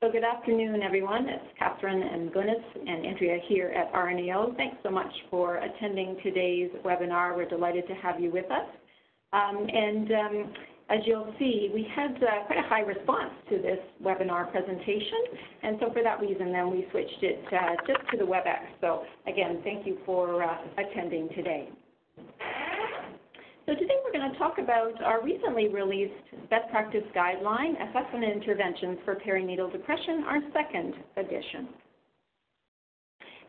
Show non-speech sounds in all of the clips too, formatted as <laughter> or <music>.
So good afternoon, everyone. It's Catherine and Glynis and Andrea here at RNAO. Thanks so much for attending today's webinar. We're delighted to have you with us. Um, and um, as you'll see, we had uh, quite a high response to this webinar presentation. And so for that reason, then we switched it uh, just to the WebEx. So again, thank you for uh, attending today. So today we're going to talk about our recently released Best Practice Guideline, Assessment and Interventions for Perinatal Depression, our second edition.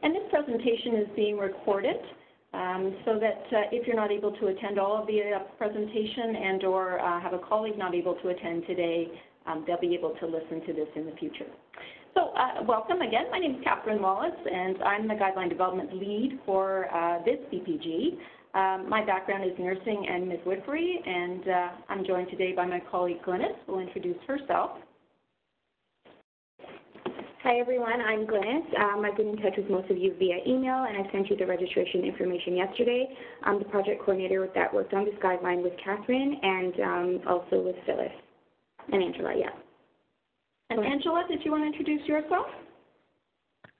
And this presentation is being recorded um, so that uh, if you're not able to attend all of the uh, presentation and or uh, have a colleague not able to attend today, um, they'll be able to listen to this in the future. So uh, welcome again. My name is Catherine Wallace, and I'm the Guideline Development Lead for uh, this BPG. Um, my background is nursing and midwifery, and uh, I'm joined today by my colleague Glynis, who will introduce herself. Hi everyone, I'm Glynis. Um, I've been in touch with most of you via email and I sent you the registration information yesterday. I'm the project coordinator that worked on this guideline with Catherine and um, also with Phyllis and Angela, yeah. And Angela, did you want to introduce yourself?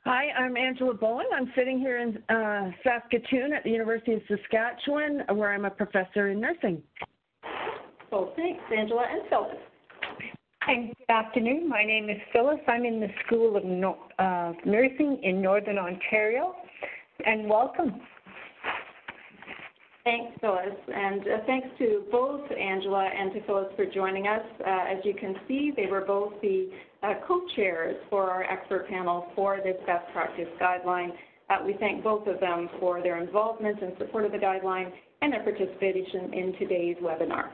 Hi, I'm Angela Bowen. I'm sitting here in uh, Saskatoon at the University of Saskatchewan, where I'm a professor in nursing. Oh, thanks, Angela. And Phyllis. And good afternoon. My name is Phyllis. I'm in the School of no uh, Nursing in Northern Ontario. And welcome. Thanks, Phyllis. And uh, thanks to both Angela and to Phyllis for joining us. Uh, as you can see, they were both the uh, co-chairs for our expert panel for this best practice guideline. Uh, we thank both of them for their involvement and support of the guideline and their participation in today's webinar.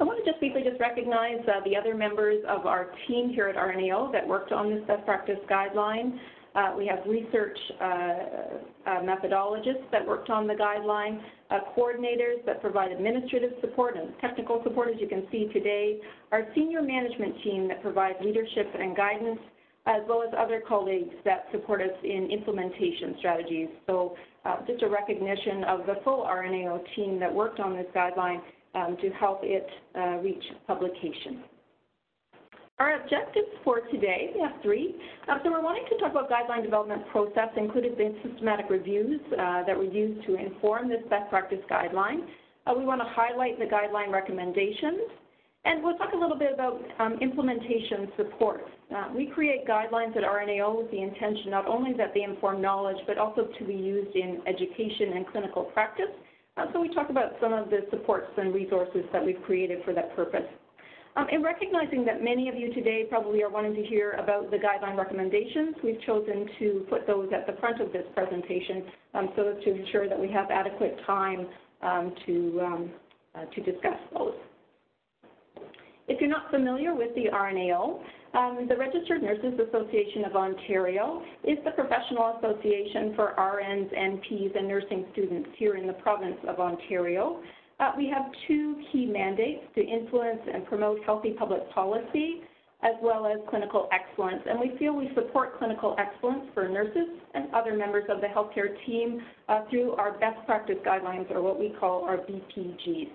I want to just briefly just recognize uh, the other members of our team here at RNAO that worked on this best practice guideline. Uh, we have research uh, uh, methodologists that worked on the guideline, uh, coordinators that provide administrative support and technical support, as you can see today, our senior management team that provides leadership and guidance, as well as other colleagues that support us in implementation strategies. So uh, just a recognition of the full RNAO team that worked on this guideline um, to help it uh, reach publication. Our objectives for today, we have three. Uh, so we're wanting to talk about guideline development process, including the systematic reviews uh, that were used to inform this best practice guideline. Uh, we want to highlight the guideline recommendations, and we'll talk a little bit about um, implementation support. Uh, we create guidelines at RNAO with the intention not only that they inform knowledge, but also to be used in education and clinical practice. Uh, so we talk about some of the supports and resources that we've created for that purpose. Um, in recognizing that many of you today probably are wanting to hear about the guideline recommendations, we've chosen to put those at the front of this presentation um, so as to ensure that we have adequate time um, to, um, uh, to discuss those. If you're not familiar with the RNAO, um, the Registered Nurses Association of Ontario is the professional association for RNs, NPs, and nursing students here in the province of Ontario. Uh, we have two key mandates to influence and promote healthy public policy as well as clinical excellence. And we feel we support clinical excellence for nurses and other members of the healthcare team uh, through our best practice guidelines or what we call our BPGs.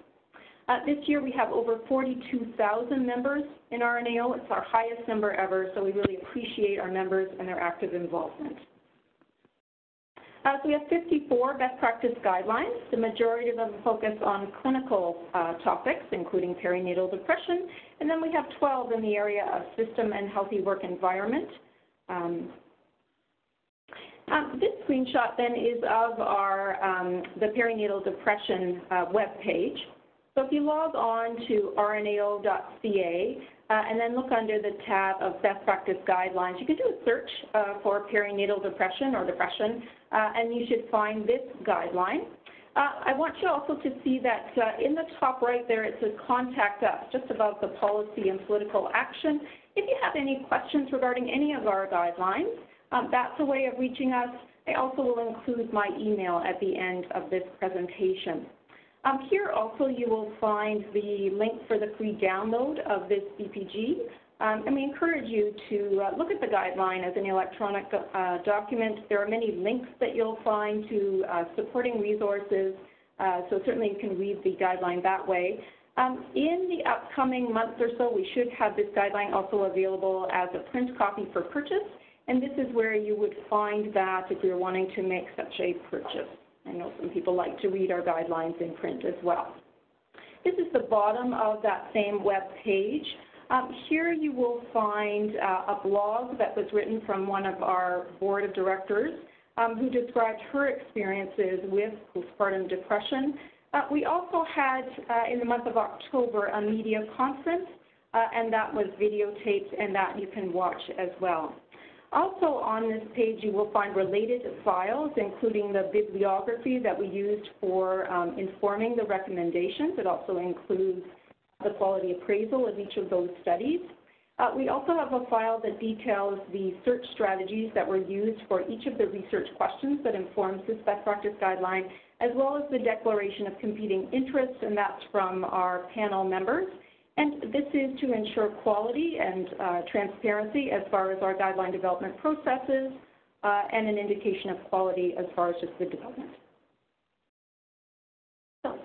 Uh, this year we have over 42,000 members in RNAO. It's our highest number ever, so we really appreciate our members and their active involvement. Uh, so we have 54 best practice guidelines. The majority of them focus on clinical uh, topics, including perinatal depression, and then we have 12 in the area of system and healthy work environment. Um, um, this screenshot then is of our um, the perinatal depression uh, web page. So if you log on to rnao.ca, and then look under the tab of best practice guidelines. You can do a search uh, for perinatal depression or depression, uh, and you should find this guideline. Uh, I want you also to see that uh, in the top right there it says contact us, just above the policy and political action. If you have any questions regarding any of our guidelines, um, that's a way of reaching us. I also will include my email at the end of this presentation. Um, here also you will find the link for the free download of this BPG. Um, and we encourage you to uh, look at the guideline as an electronic uh, document. There are many links that you'll find to uh, supporting resources, uh, so certainly you can read the guideline that way. Um, in the upcoming months or so, we should have this guideline also available as a print copy for purchase, and this is where you would find that if you're wanting to make such a purchase. I know some people like to read our guidelines in print as well. This is the bottom of that same web page. Um, here you will find uh, a blog that was written from one of our board of directors um, who described her experiences with postpartum depression. Uh, we also had, uh, in the month of October, a media conference, uh, and that was videotaped, and that you can watch as well. Also on this page, you will find related files, including the bibliography that we used for um, informing the recommendations. It also includes the quality appraisal of each of those studies. Uh, we also have a file that details the search strategies that were used for each of the research questions that informs this best practice guideline, as well as the declaration of competing interests, and that's from our panel members. And this is to ensure quality and uh, transparency as far as our guideline development processes uh, and an indication of quality as far as just the development. So,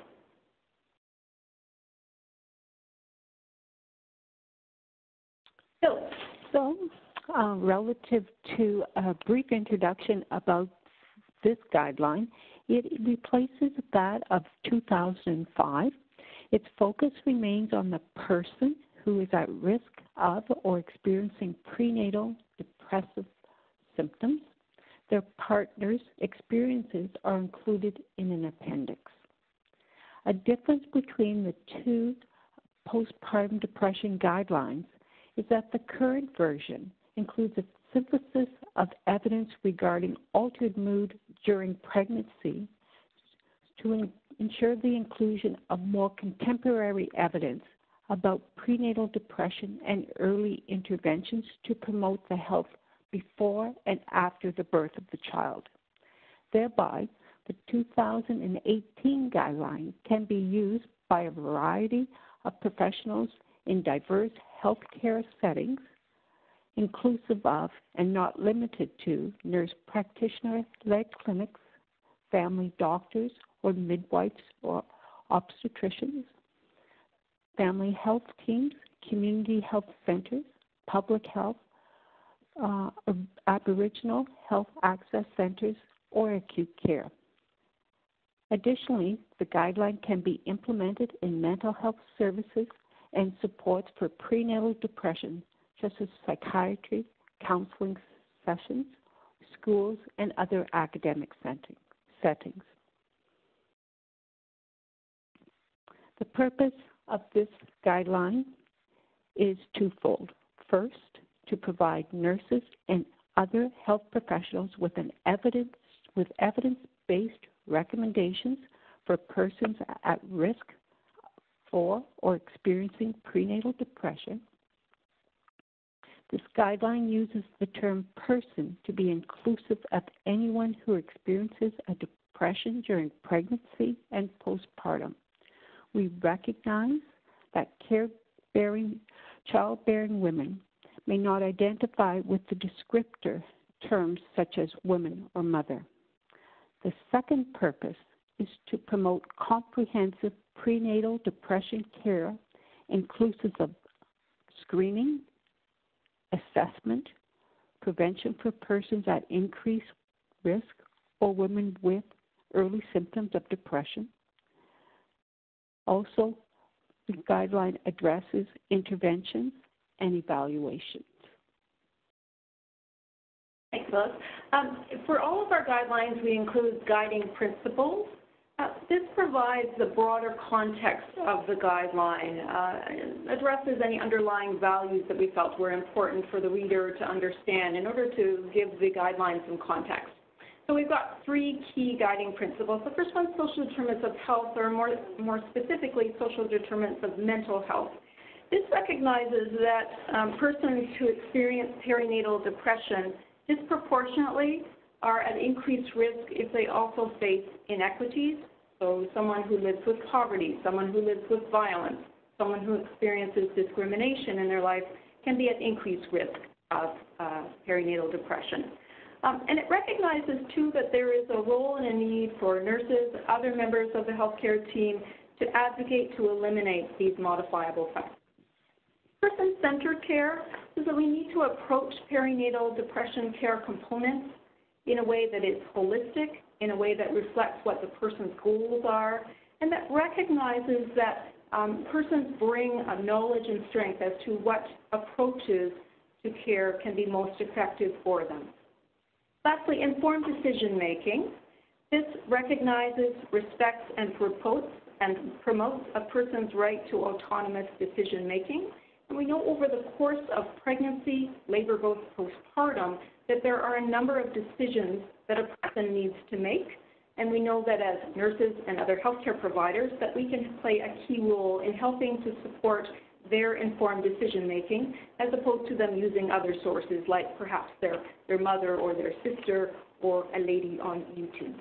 so So, uh, relative to a brief introduction about this guideline, it replaces that of 2005. Its focus remains on the person who is at risk of or experiencing prenatal depressive symptoms. Their partner's experiences are included in an appendix. A difference between the two postpartum depression guidelines is that the current version includes a synthesis of evidence regarding altered mood during pregnancy to in- ensure the inclusion of more contemporary evidence about prenatal depression and early interventions to promote the health before and after the birth of the child. Thereby, the 2018 guideline can be used by a variety of professionals in diverse healthcare settings, inclusive of and not limited to nurse practitioner led clinics, family doctors or midwives or obstetricians, family health teams, community health centers, public health, uh, Aboriginal health access centers, or acute care. Additionally, the guideline can be implemented in mental health services and supports for prenatal depression, such as psychiatry, counseling sessions, schools, and other academic settings. The purpose of this guideline is twofold. First, to provide nurses and other health professionals with an evidence with evidence-based recommendations for persons at risk for or experiencing prenatal depression. This guideline uses the term person to be inclusive of anyone who experiences a depression during pregnancy and postpartum. We recognize that care-bearing, childbearing women may not identify with the descriptor terms such as woman or mother. The second purpose is to promote comprehensive prenatal depression care inclusive of screening, assessment, prevention for persons at increased risk or women with early symptoms of depression. Also, the guideline addresses interventions and evaluations. Thanks, Phyllis. Um, for all of our guidelines, we include guiding principles. Uh, this provides the broader context of the guideline, uh, addresses any underlying values that we felt were important for the reader to understand in order to give the guidelines some context. So we've got three key guiding principles. The first one, social determinants of health, or more, more specifically, social determinants of mental health. This recognizes that um, persons who experience perinatal depression disproportionately are at increased risk if they also face inequities. So someone who lives with poverty, someone who lives with violence, someone who experiences discrimination in their life can be at increased risk of uh, perinatal depression. Um, and it recognizes, too, that there is a role and a need for nurses, other members of the healthcare team to advocate to eliminate these modifiable factors. Person-centered care is that we need to approach perinatal depression care components in a way that is holistic, in a way that reflects what the person's goals are, and that recognizes that um, persons bring a knowledge and strength as to what approaches to care can be most effective for them. Lastly, informed decision making. This recognizes, respects, and promotes, and promotes a person's right to autonomous decision making. And we know over the course of pregnancy, labor, both postpartum, that there are a number of decisions that a person needs to make. And we know that as nurses and other healthcare providers, that we can play a key role in helping to support their informed decision making as opposed to them using other sources like perhaps their, their mother or their sister or a lady on YouTube.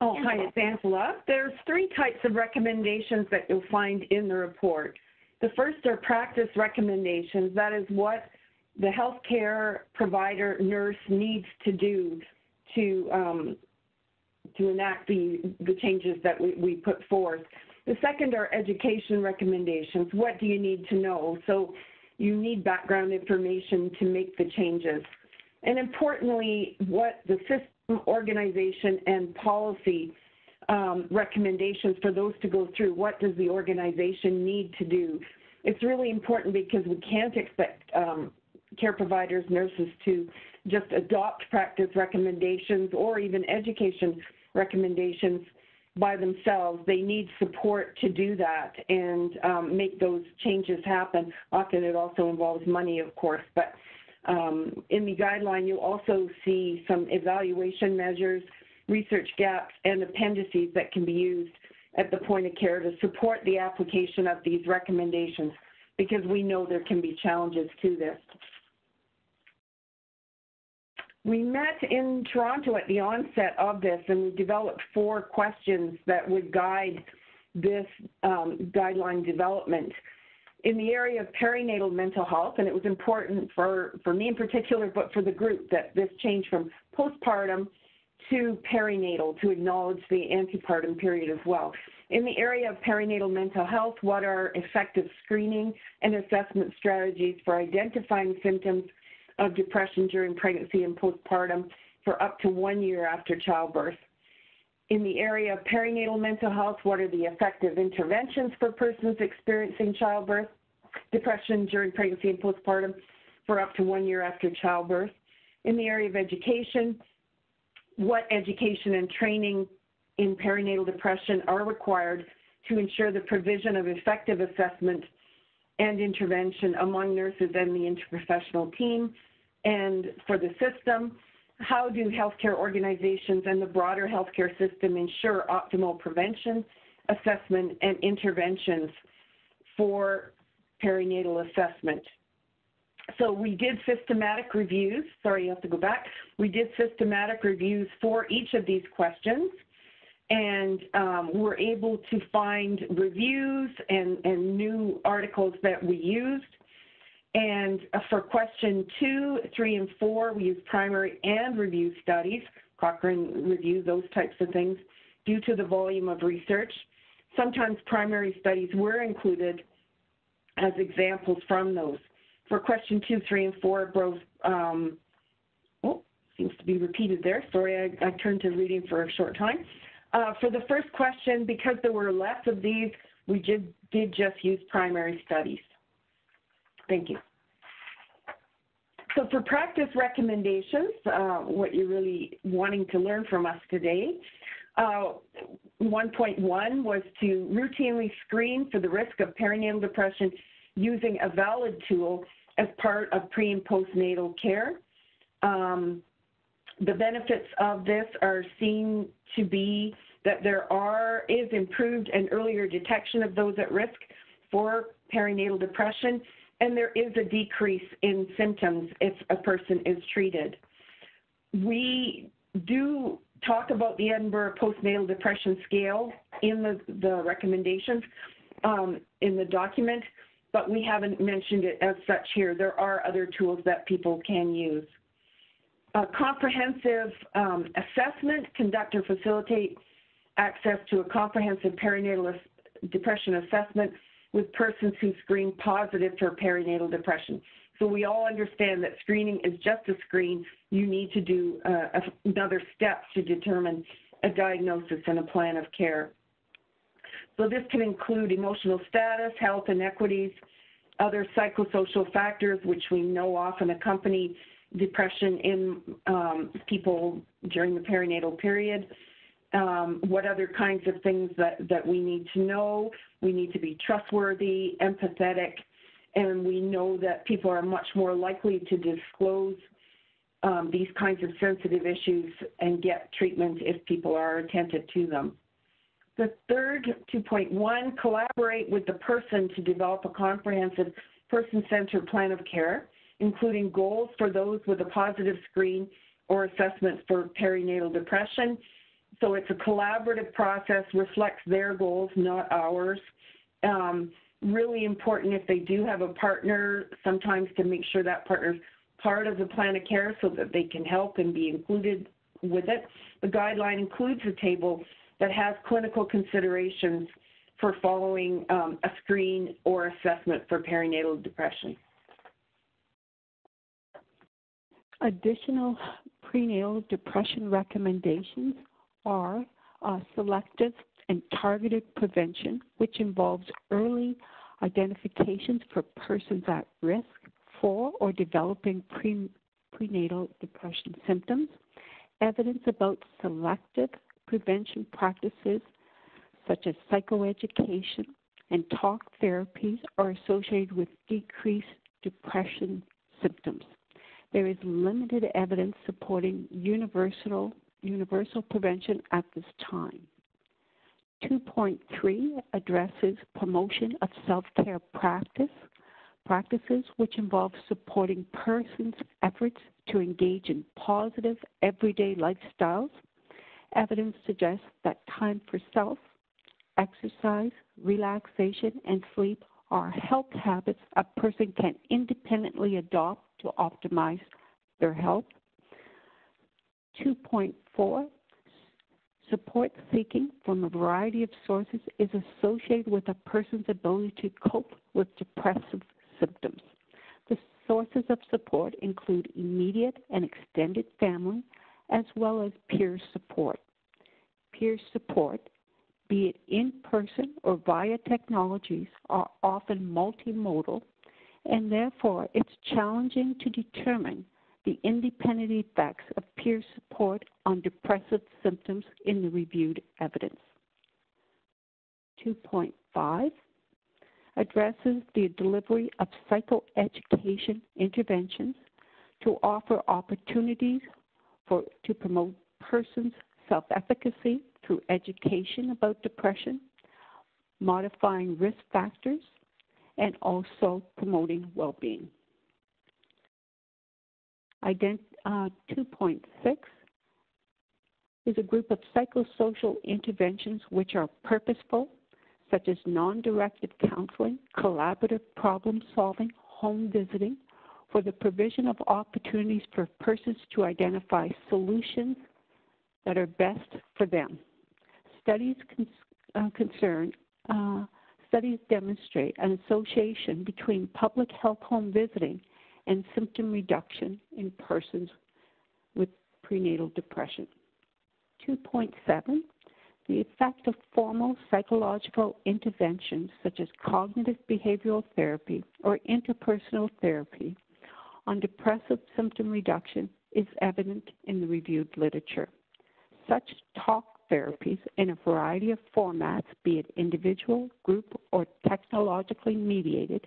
Oh, hi, it's Angela. There's three types of recommendations that you'll find in the report. The first are practice recommendations. That is what the healthcare provider nurse needs to do to um, to enact the the changes that we, we put forth. The second are education recommendations. What do you need to know? So you need background information to make the changes. And importantly, what the system organization and policy um, recommendations for those to go through. What does the organization need to do? It's really important because we can't expect um, care providers, nurses to just adopt practice recommendations or even education recommendations by themselves. They need support to do that and um, make those changes happen. Often it also involves money, of course, but um, in the guideline, you'll also see some evaluation measures, research gaps, and appendices that can be used at the point of care to support the application of these recommendations because we know there can be challenges to this. We met in Toronto at the onset of this and we developed four questions that would guide this um, guideline development in the area of perinatal mental health, and it was important for, for me in particular, but for the group, that this change from postpartum to perinatal to acknowledge the antepartum period as well. In the area of perinatal mental health, what are effective screening and assessment strategies for identifying symptoms of depression during pregnancy and postpartum for up to one year after childbirth? In the area of perinatal mental health, what are the effective interventions for persons experiencing childbirth, depression during pregnancy and postpartum for up to one year after childbirth? In the area of education, what education and training in perinatal depression are required to ensure the provision of effective assessment and intervention among nurses and the interprofessional team and for the system, how do healthcare organizations and the broader healthcare system ensure optimal prevention, assessment, and interventions for perinatal assessment? So we did systematic reviews. Sorry, you have to go back. We did systematic reviews for each of these questions and um, we're able to find reviews and, and new articles that we used and uh, for question two, three, and four, we use primary and review studies, Cochrane review, those types of things, due to the volume of research. Sometimes primary studies were included as examples from those. For question two, three, and four, both, um, oh, seems to be repeated there. Sorry, I, I turned to reading for a short time. Uh, for the first question, because there were less of these, we did, did just use primary studies. Thank you. So for practice recommendations, uh, what you're really wanting to learn from us today, uh, 1.1 was to routinely screen for the risk of perinatal depression using a valid tool as part of pre and postnatal care. Um, the benefits of this are seen to be that there are is improved and earlier detection of those at risk for perinatal depression and there is a decrease in symptoms if a person is treated. We do talk about the Edinburgh Postnatal Depression Scale in the, the recommendations um, in the document, but we haven't mentioned it as such here. There are other tools that people can use. A comprehensive um, assessment, conduct or facilitate access to a comprehensive perinatal depression assessment with persons who screen positive for perinatal depression. So we all understand that screening is just a screen. You need to do uh, another step to determine a diagnosis and a plan of care. So this can include emotional status, health inequities, other psychosocial factors which we know often accompany depression in um, people during the perinatal period. Um, what other kinds of things that, that we need to know. We need to be trustworthy, empathetic, and we know that people are much more likely to disclose um, these kinds of sensitive issues and get treatment if people are attentive to them. The third, 2.1, collaborate with the person to develop a comprehensive person-centered plan of care, including goals for those with a positive screen or assessment for perinatal depression. So it's a collaborative process, reflects their goals, not ours. Um, really important if they do have a partner, sometimes to make sure that partner's part of the plan of care so that they can help and be included with it. The guideline includes a table that has clinical considerations for following um, a screen or assessment for perinatal depression. Additional prenatal depression recommendations are uh, selective and targeted prevention, which involves early identifications for persons at risk for or developing pre prenatal depression symptoms, evidence about selective prevention practices such as psychoeducation and talk therapies are associated with decreased depression symptoms. There is limited evidence supporting universal, universal prevention at this time. 2.3 addresses promotion of self-care practice, practices which involve supporting persons' efforts to engage in positive everyday lifestyles. Evidence suggests that time for self, exercise, relaxation, and sleep are health habits a person can independently adopt to optimize their health. 2.4 Support seeking from a variety of sources is associated with a person's ability to cope with depressive symptoms. The sources of support include immediate and extended family, as well as peer support. Peer support, be it in person or via technologies, are often multimodal, and therefore it's challenging to determine the independent effects of peer support on depressive symptoms in the reviewed evidence. 2.5 addresses the delivery of psychoeducation interventions to offer opportunities for, to promote persons' self-efficacy through education about depression, modifying risk factors, and also promoting well-being. Ident- uh, 2.6 is a group of psychosocial interventions which are purposeful, such as non-directed counseling, collaborative problem solving, home visiting, for the provision of opportunities for persons to identify solutions that are best for them. Studies con- uh, concern uh, studies demonstrate an association between public health home visiting and symptom reduction in persons with prenatal depression. 2.7, the effect of formal psychological interventions such as cognitive behavioral therapy or interpersonal therapy on depressive symptom reduction is evident in the reviewed literature. Such talk therapies in a variety of formats, be it individual, group, or technologically mediated,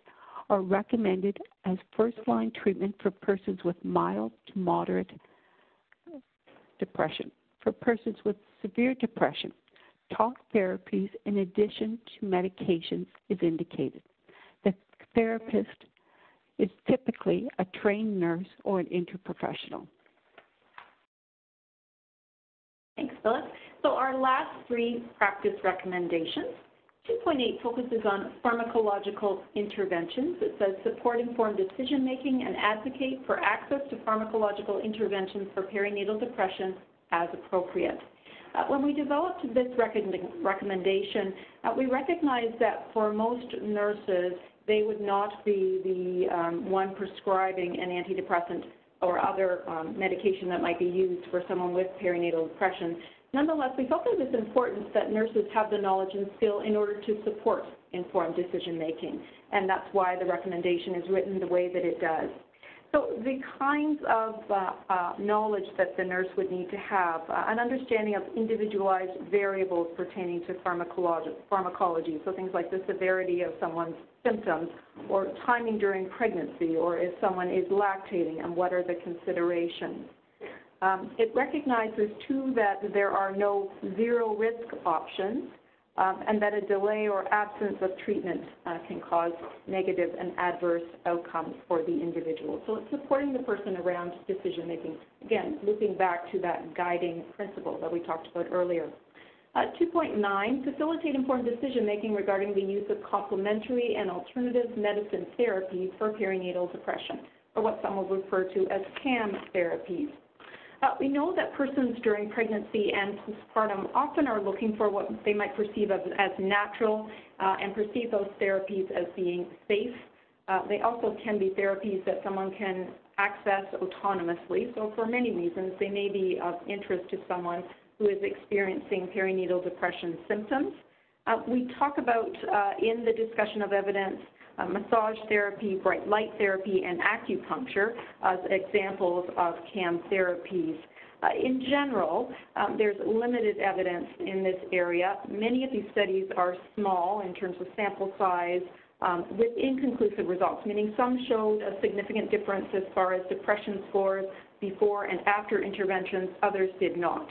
are recommended as first-line treatment for persons with mild to moderate depression. For persons with severe depression, talk therapies in addition to medications is indicated. The therapist is typically a trained nurse or an interprofessional. Thanks, Phyllis. So our last three practice recommendations 2.8 focuses on pharmacological interventions. It says support informed decision making and advocate for access to pharmacological interventions for perinatal depression as appropriate. Uh, when we developed this recommendation, uh, we recognized that for most nurses, they would not be the um, one prescribing an antidepressant or other um, medication that might be used for someone with perinatal depression. Nonetheless, we felt it was important that nurses have the knowledge and skill in order to support informed decision making, and that's why the recommendation is written the way that it does. So the kinds of uh, uh, knowledge that the nurse would need to have, uh, an understanding of individualized variables pertaining to pharmacology, so things like the severity of someone's symptoms, or timing during pregnancy, or if someone is lactating, and what are the considerations. Um, it recognizes, too, that there are no zero risk options, um, and that a delay or absence of treatment uh, can cause negative and adverse outcomes for the individual. So it's supporting the person around decision making. Again, looping back to that guiding principle that we talked about earlier. Uh, 2.9, facilitate informed decision making regarding the use of complementary and alternative medicine therapies for perinatal depression, or what some will refer to as CAM therapies. Uh, we know that persons during pregnancy and postpartum often are looking for what they might perceive as, as natural uh, and perceive those therapies as being safe. Uh, they also can be therapies that someone can access autonomously. So for many reasons, they may be of interest to someone who is experiencing perinatal depression symptoms. Uh, we talk about uh, in the discussion of evidence uh, massage therapy, bright light therapy, and acupuncture as examples of CAM therapies. Uh, in general, um, there's limited evidence in this area. Many of these studies are small in terms of sample size um, with inconclusive results, meaning some showed a significant difference as far as depression scores before and after interventions, others did not.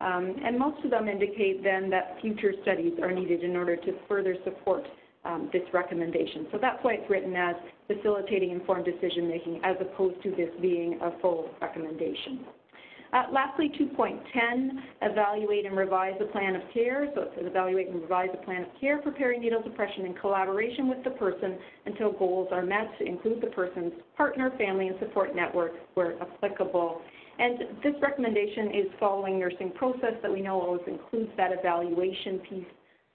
Um, and most of them indicate then that future studies are needed in order to further support um, this recommendation. So that's why it's written as facilitating informed decision making as opposed to this being a full recommendation. Uh, lastly, 2.10, evaluate and revise the plan of care. So it says evaluate and revise the plan of care for perinatal depression in collaboration with the person until goals are met to include the person's partner, family, and support network where applicable. And this recommendation is following nursing process that we know always includes that evaluation piece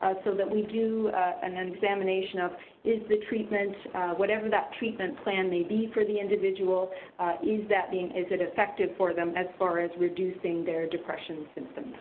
uh, so that we do uh, an examination of is the treatment, uh, whatever that treatment plan may be for the individual, uh, is that being, is it effective for them as far as reducing their depression symptoms.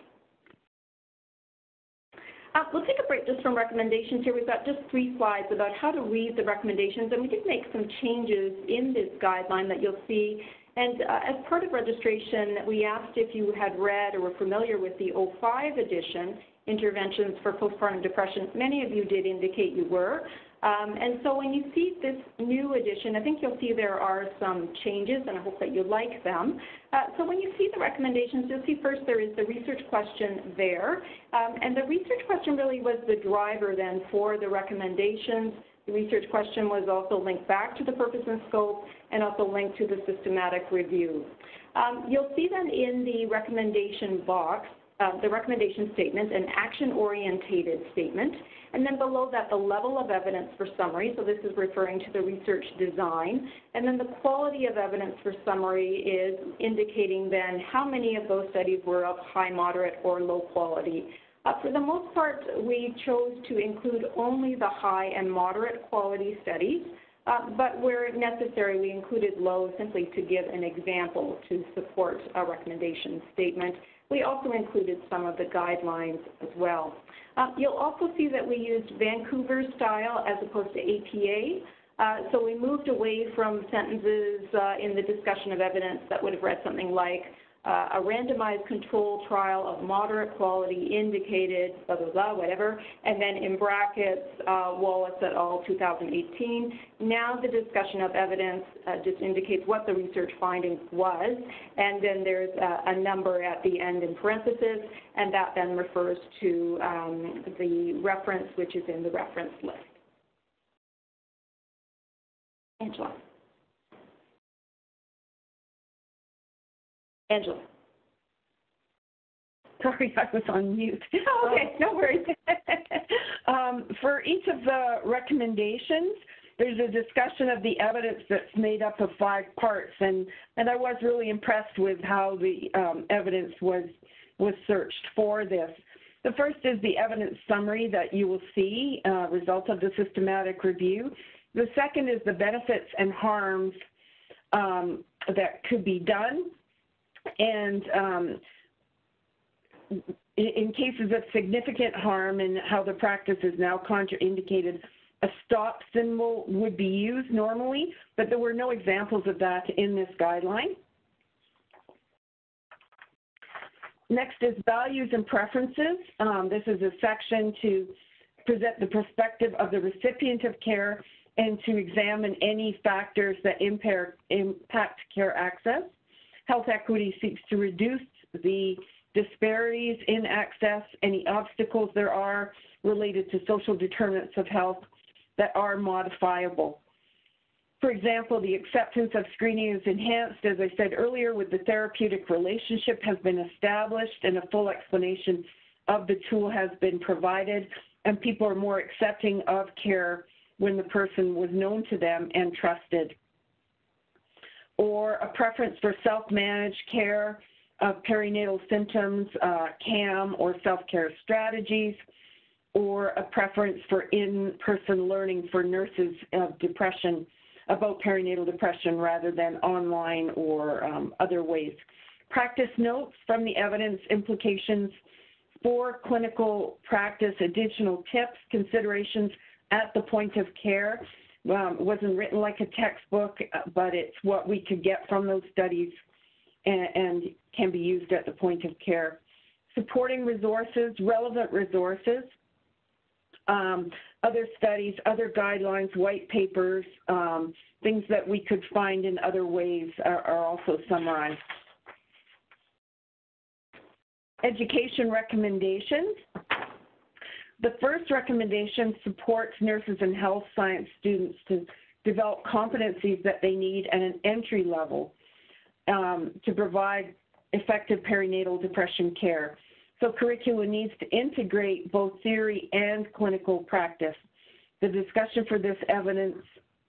Uh, we'll take a break just from recommendations here. We've got just three slides about how to read the recommendations, and we did make some changes in this guideline that you'll see. And uh, as part of registration, we asked if you had read or were familiar with the 05 edition interventions for postpartum depression. Many of you did indicate you were. Um, and so when you see this new edition, I think you'll see there are some changes, and I hope that you like them. Uh, so when you see the recommendations, you'll see first there is the research question there. Um, and the research question really was the driver then for the recommendations. The research question was also linked back to the purpose and scope and also linked to the systematic review. Um, you'll see then in the recommendation box uh, the recommendation statement, an action-orientated statement, and then below that the level of evidence for summary, so this is referring to the research design, and then the quality of evidence for summary is indicating then how many of those studies were of high, moderate, or low quality. Uh, for the most part, we chose to include only the high and moderate quality studies, uh, but where necessary, we included low simply to give an example to support a recommendation statement. We also included some of the guidelines as well. Uh, you'll also see that we used Vancouver style as opposed to APA. Uh, so we moved away from sentences uh, in the discussion of evidence that would have read something like, a randomized control trial of moderate quality indicated, blah, blah, blah, whatever, and then in brackets, uh, Wallace et al. 2018. Now the discussion of evidence uh, just indicates what the research finding was, and then there's a, a number at the end in parentheses, and that then refers to um, the reference which is in the reference list. Angela. Angela. <laughs> Sorry, I was on mute. <laughs> Oh, okay, no worries. <laughs> um, for each of the recommendations, there's a discussion of the evidence that's made up of five parts, and, and I was really impressed with how the um, evidence was was searched for this. The first is the evidence summary that you will see, uh, result of the systematic review. The second is the benefits and harms um, that could be done. And um, in, cases of significant harm and how the practice is now contraindicated, a stop symbol would be used normally, but there were no examples of that in this guideline. Next is values and preferences. Um, this is a section to present the perspective of the recipient of care and to examine any factors that impair, impact care access. Health equity seeks to reduce the disparities in access, any obstacles there are related to social determinants of health that are modifiable. For example, the acceptance of screening is enhanced, as I said earlier, with the therapeutic relationship has been established and a full explanation of the tool has been provided, and people are more accepting of care when the person was known to them and trusted. Or a preference for self-managed care of perinatal symptoms, uh, CAM, or self-care strategies, or a preference for in-person learning for nurses of depression about perinatal depression rather than online or um, other ways. Practice notes from the evidence implications for clinical practice, additional tips, considerations at the point of care. Um, wasn't written like a textbook, but it's what we could get from those studies and, and can be used at the point of care. Supporting resources, relevant resources, um, other studies, other guidelines, white papers, um, things that we could find in other ways are, are also summarized. Education recommendations. The first recommendation supports nurses and health science students to develop competencies that they need at an entry level um, to provide effective perinatal depression care. So curricula needs to integrate both theory and clinical practice. The discussion for this evidence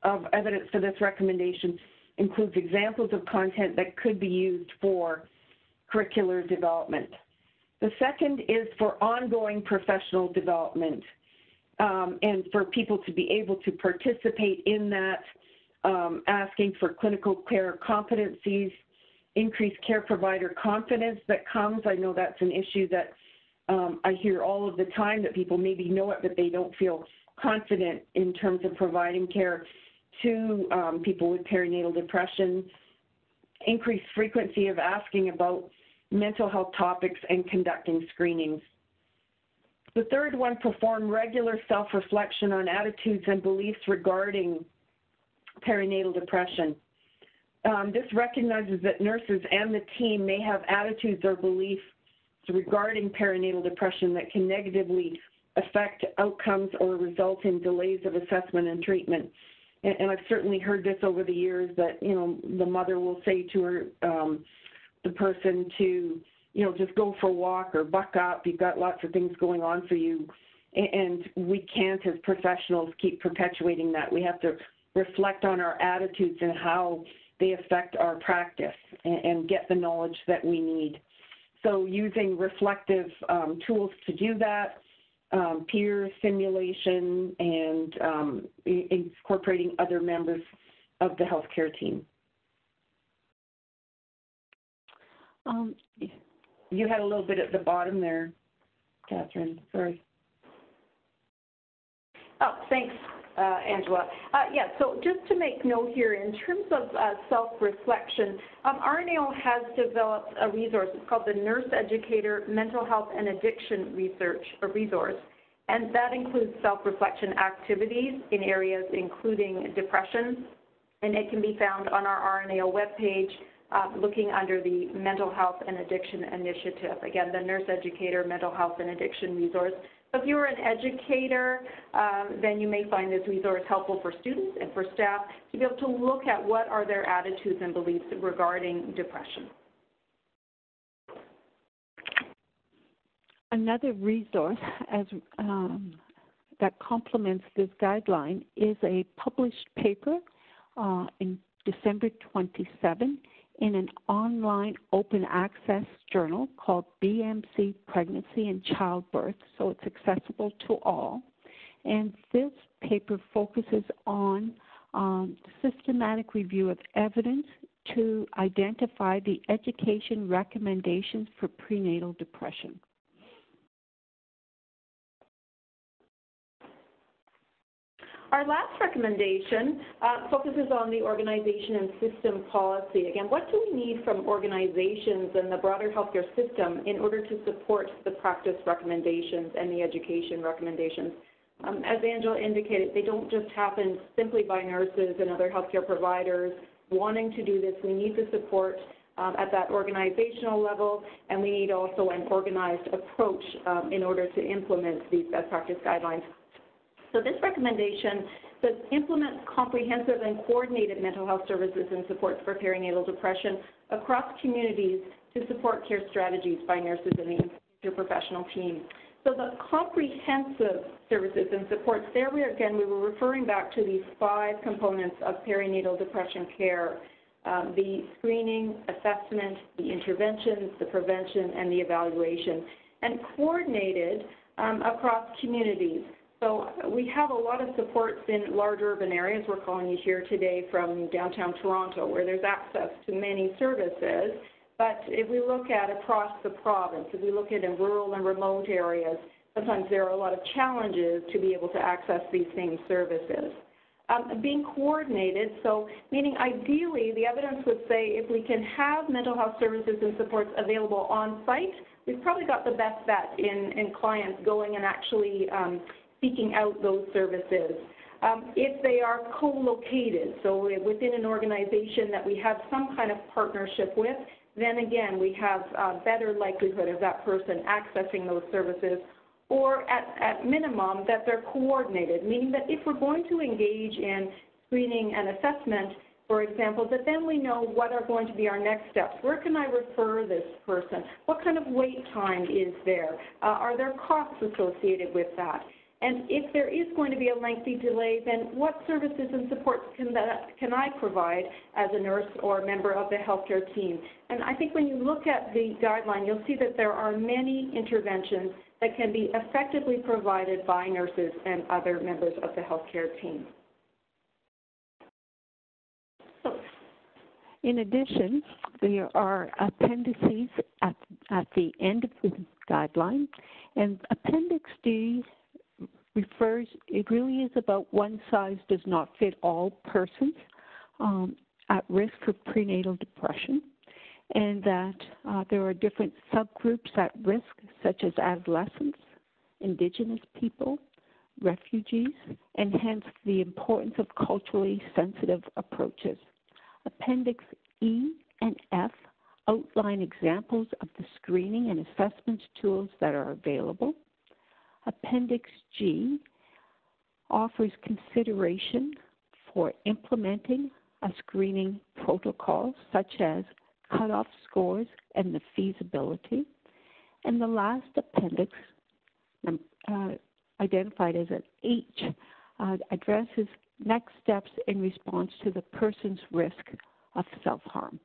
of evidence for this recommendation includes examples of content that could be used for curricular development. The second is for ongoing professional development um, and for people to be able to participate in that, um, asking for clinical care competencies, increased care provider confidence that comes. I know that's an issue that um, I hear all of the time that people maybe know it, but they don't feel confident in terms of providing care to um, people with perinatal depression, increased frequency of asking about mental health topics and conducting screenings. The third one, perform regular self-reflection on attitudes and beliefs regarding perinatal depression. Um, this recognizes that nurses and the team may have attitudes or beliefs regarding perinatal depression that can negatively affect outcomes or result in delays of assessment and treatment. And, and I've certainly heard this over the years that, you know, the mother will say to her, um, the person to, you know, just go for a walk or buck up. You've got lots of things going on for you. And we can't, as professionals, keep perpetuating that. We have to reflect on our attitudes and how they affect our practice and, get the knowledge that we need. So using reflective um, tools to do that, um, peer simulation, and um, incorporating other members of the healthcare team. Um, you had a little bit at the bottom there, Catherine. Sorry. Oh, thanks, uh, Angela. Uh, yeah, so just to make note here, in terms of uh, self-reflection, um, RNAO has developed a resource. It's called the Nurse Educator Mental Health and Addiction Research or Resource, and that includes self-reflection activities in areas including depression, and it can be found on our RNAO webpage uh, looking under the Mental Health and Addiction Initiative. Again, the Nurse Educator Mental Health and Addiction Resource. So If you're an educator, um, then you may find this resource helpful for students and for staff to be able to look at what are their attitudes and beliefs regarding depression. Another resource as um, that complements this guideline is a published paper uh, in December 27 in an online open access journal called BMC Pregnancy and Childbirth, so it's accessible to all. And this paper focuses on um, systematic review of evidence to identify the education recommendations for prenatal depression. Our last recommendation uh, focuses on the organization and system policy. Again, what do we need from organizations and the broader healthcare system in order to support the practice recommendations and the education recommendations? Um, as Angela indicated, they don't just happen simply by nurses and other healthcare providers wanting to do this. We need the support um, at that organizational level, and we need also an organized approach um, in order to implement these best practice guidelines. So this recommendation says implement comprehensive and coordinated mental health services and supports for perinatal depression across communities to support care strategies by nurses and the interprofessional team. So the comprehensive services and supports, there we are again, we were referring back to these five components of perinatal depression care. Um, the screening, assessment, the interventions, the prevention, and the evaluation, and coordinated um, across communities. So we have a lot of supports in large urban areas. We're calling you here today from downtown Toronto where there's access to many services. But if we look at across the province, if we look at in rural and remote areas, sometimes there are a lot of challenges to be able to access these same services. Um, being coordinated, so meaning ideally the evidence would say if we can have mental health services and supports available on site, we've probably got the best bet in, in clients going and actually um, seeking out those services. Um, if they are co-located, so within an organization that we have some kind of partnership with, then again, we have a better likelihood of that person accessing those services, or at, at minimum, that they're coordinated, meaning that if we're going to engage in screening and assessment, for example, that then we know what are going to be our next steps. Where can I refer this person? What kind of wait time is there? Uh, are there costs associated with that? And if there is going to be a lengthy delay, then what services and supports can, that, can I provide as a nurse or a member of the healthcare team? And I think when you look at the guideline, you'll see that there are many interventions that can be effectively provided by nurses and other members of the healthcare team. In addition, there are appendices at, at the end of the guideline, and Appendix D refers, it really is about one size does not fit all persons um, at risk for prenatal depression, and that uh, there are different subgroups at risk, such as adolescents, indigenous people, refugees, and hence the importance of culturally sensitive approaches. Appendix E and F outline examples of the screening and assessment tools that are available. Appendix G offers consideration for implementing a screening protocol such as cutoff scores and the feasibility. And the last appendix, uh, identified as an H, uh, addresses next steps in response to the person's risk of self harm.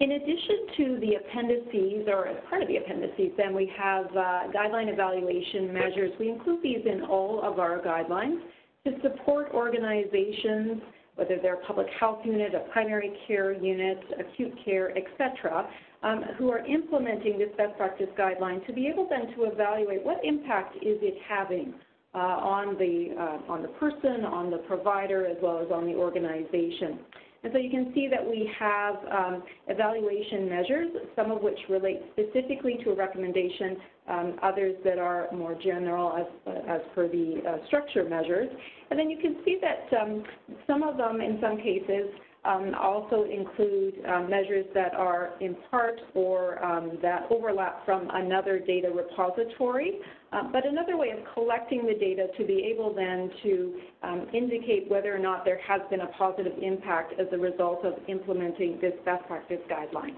In addition to the appendices, or as part of the appendices, then we have uh, guideline evaluation measures. We include these in all of our guidelines to support organizations, whether they're a public health unit, a primary care unit, acute care, et cetera, um, who are implementing this best practice guideline to be able then to evaluate what impact is it having uh, on, the, uh, on the person, on the provider, as well as on the organization. And so you can see that we have um, evaluation measures, some of which relate specifically to a recommendation, um, others that are more general as, uh, as per the uh, structure measures. And then you can see that um, some of them, in some cases, um, also include um, measures that are in part or um, that overlap from another data repository. Uh, but another way of collecting the data to be able then to um, indicate whether or not there has been a positive impact as a result of implementing this best practice guideline.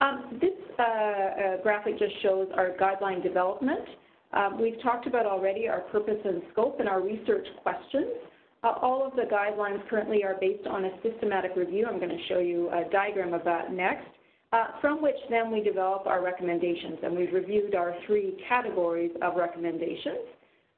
Um, this uh, uh, graphic just shows our guideline development. We've talked about already our purpose and scope and our research questions. Uh, all of the guidelines currently are based on a systematic review. I'm going to show you a diagram of that next, uh, from which then we develop our recommendations. And we've reviewed our three categories of recommendations.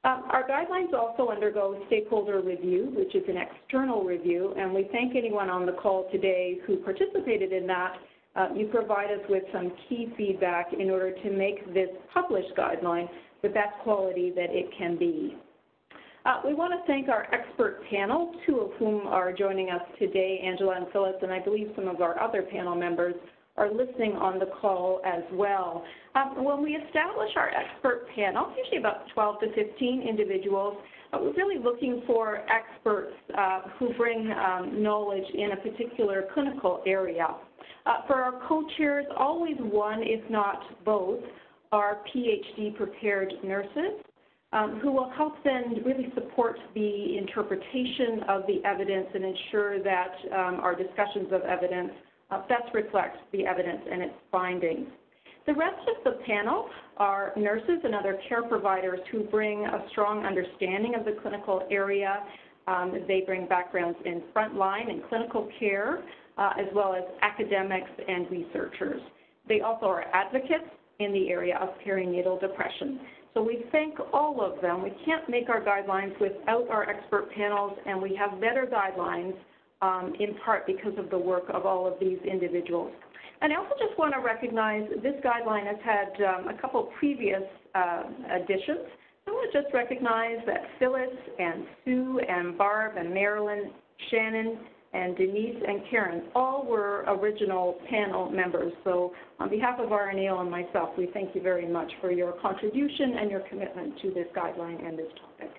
Um, our guidelines also undergo stakeholder review, which is an external review, and we thank anyone on the call today who participated in that. Uh, you provide us with some key feedback in order to make this published guideline the best quality that it can be. Uh, we want to thank our expert panel, two of whom are joining us today, Angela and Phyllis, and I believe some of our other panel members are listening on the call as well. Um, when we establish our expert panel, usually about 12 to 15 individuals, uh, we're really looking for experts uh, who bring um, knowledge in a particular clinical area. Uh, for our co-chairs, always one, if not both, are PhD prepared nurses um, who will help then really support the interpretation of the evidence and ensure that um, our discussions of evidence uh, best reflects the evidence and its findings. The rest of the panel are nurses and other care providers who bring a strong understanding of the clinical area. Um, they bring backgrounds in frontline and clinical care, uh, as well as academics and researchers. They also are advocates in the area of perinatal depression. So we thank all of them. We can't make our guidelines without our expert panels, and we have better guidelines um, in part because of the work of all of these individuals. And I also just want to recognize this guideline has had um, a couple previous uh, additions. I want to just recognize that Phyllis and Sue and Barb and Marilyn, Shannon, and Denise and Karen all were original panel members. So on behalf of RNAO and myself, we thank you very much for your contribution and your commitment to this guideline and this topic.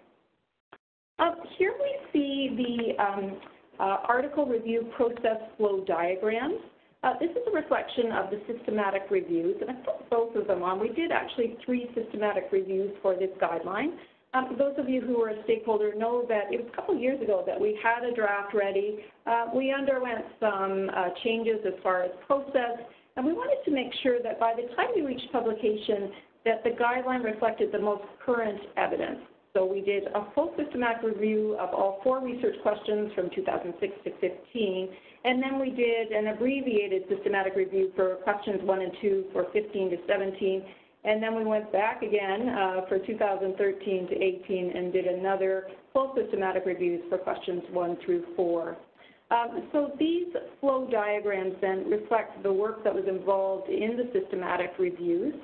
Uh, here we see the um, uh, article review process flow diagrams. Uh, this is a reflection of the systematic reviews, and I put both of them on. We did actually three systematic reviews for this guideline. Um, those of you who are a stakeholder know that it was a couple years ago that we had a draft ready. Uh, we underwent some uh, changes as far as process, and we wanted to make sure that by the time we reached publication, that the guideline reflected the most current evidence. So we did a full systematic review of all four research questions from 2006 to 15, and then we did an abbreviated systematic review for questions 1 and 2 for 15 to 17, and then we went back again uh, for 2013 to 18 and did another full systematic reviews for questions 1 through 4. Um, so these flow diagrams then reflect the work that was involved in the systematic reviews.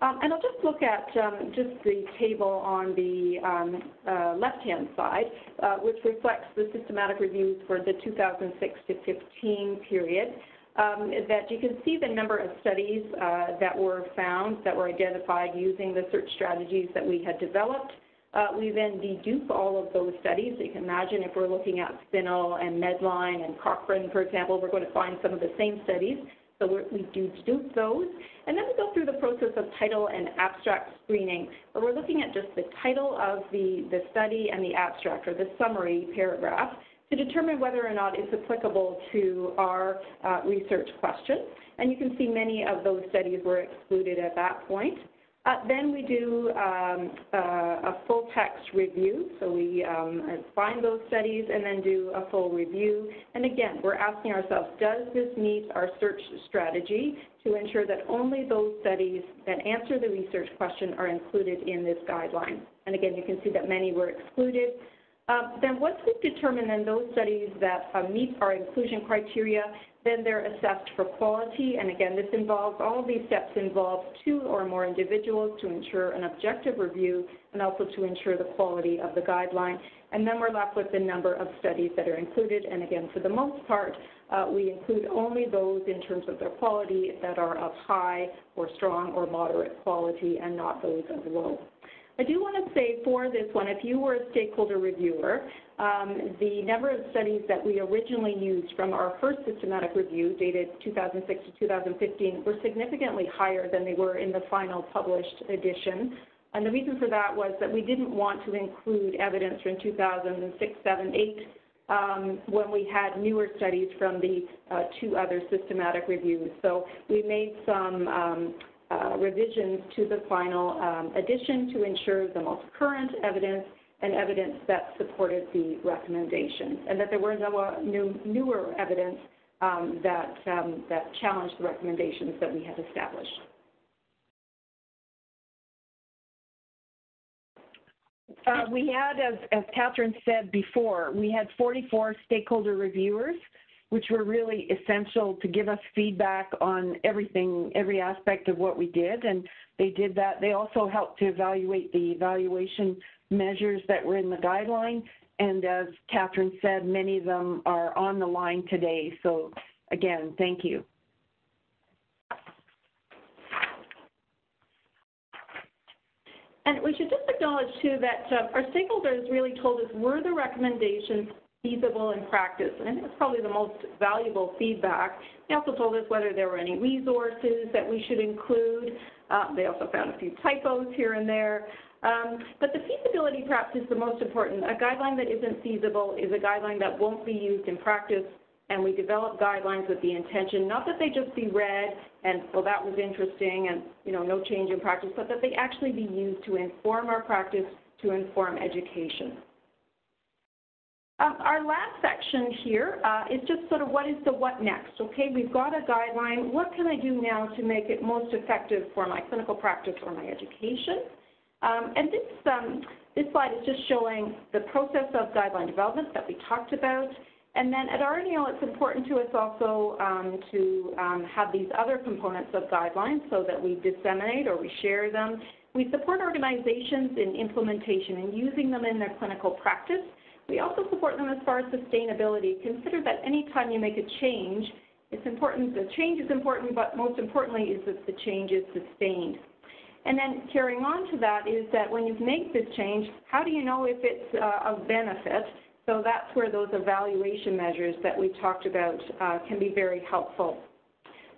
Um, and I'll just look at um, just the table on the um, uh, left-hand side, uh, which reflects the systematic reviews for the 2006 to 15 period um, that you can see the number of studies uh, that were found, that were identified using the search strategies that we had developed. Uh, we then dedupe all of those studies. So You can imagine if we're looking at CINAHL and Medline and Cochrane, for example, we're going to find some of the same studies. So we do dedupe those. And then we go through the process of title and abstract screening, where we're looking at just the title of the, the study and the abstract, or the summary paragraph to determine whether or not it's applicable to our uh, research question. And you can see many of those studies were excluded at that point. Uh, then we do um, uh, a full text review. So we um, find those studies and then do a full review. And again, we're asking ourselves, does this meet our search strategy to ensure that only those studies that answer the research question are included in this guideline? And again, you can see that many were excluded. Um, then once we've determined in those studies that uh, meet our inclusion criteria, then they're assessed for quality. And again, this involves, all of these steps involve two or more individuals to ensure an objective review and also to ensure the quality of the guideline. And then we're left with the number of studies that are included. And again, for the most part, uh, we include only those in terms of their quality that are of high or strong or moderate quality and not those of low. I do want to say for this one, if you were a stakeholder reviewer, um, the number of studies that we originally used from our first systematic review, dated 2006 to 2015, were significantly higher than they were in the final published edition. And the reason for that was that we didn't want to include evidence from 2006, 7, 8, um, when we had newer studies from the uh, two other systematic reviews. So we made some um, uh, revisions to the final um, edition to ensure the most current evidence and evidence that supported the recommendations, and that there were no uh, new, newer evidence um, that, um, that challenged the recommendations that we had established. Uh, we had, as, as Catherine said before, we had 44 stakeholder reviewers, which were really essential to give us feedback on everything, every aspect of what we did. And they did that. They also helped to evaluate the evaluation measures that were in the guideline. And as Catherine said, many of them are on the line today. So again, thank you. And we should just acknowledge too that uh, our stakeholders really told us were the recommendations feasible in practice, and it's probably the most valuable feedback. They also told us whether there were any resources that we should include. Uh, they also found a few typos here and there. Um, but the feasibility perhaps is the most important. A guideline that isn't feasible is a guideline that won't be used in practice and we develop guidelines with the intention, not that they just be read and, well, that was interesting and, you know, no change in practice, but that they actually be used to inform our practice, to inform education. Um, our last section here uh, is just sort of what is the what next, okay? We've got a guideline. What can I do now to make it most effective for my clinical practice or my education? Um, and this, um, this slide is just showing the process of guideline development that we talked about. And then at RNAO, it's important to us also um, to um, have these other components of guidelines so that we disseminate or we share them. We support organizations in implementation and using them in their clinical practice. We also support them as far as sustainability. Consider that anytime you make a change, it's important, the change is important, but most importantly is that the change is sustained. And then carrying on to that is that when you make this change, how do you know if it's uh, of benefit? So that's where those evaluation measures that we talked about uh, can be very helpful.